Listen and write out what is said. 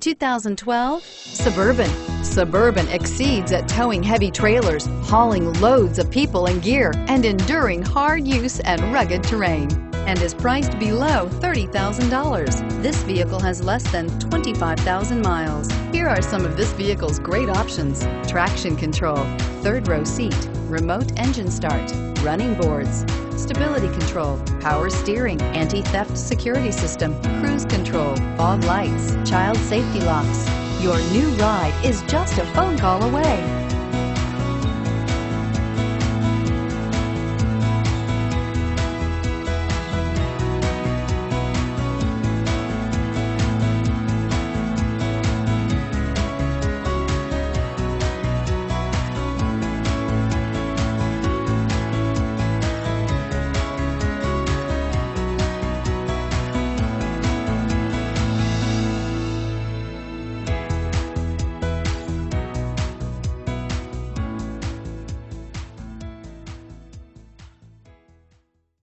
2012 Suburban. Suburban exceeds at towing heavy trailers, hauling loads of people and gear, and enduring hard use and rugged terrain, and is priced below $30,000. This vehicle has less than 25,000 miles. Here are some of this vehicle's great options. Traction control, third row seat, remote engine start, running boards, stability control, power steering, anti-theft security system, cruise control, fog lights, child safety locks. Your new ride is just a phone call away.